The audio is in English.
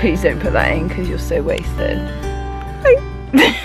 Please don't put that in because you're so wasted. Bye.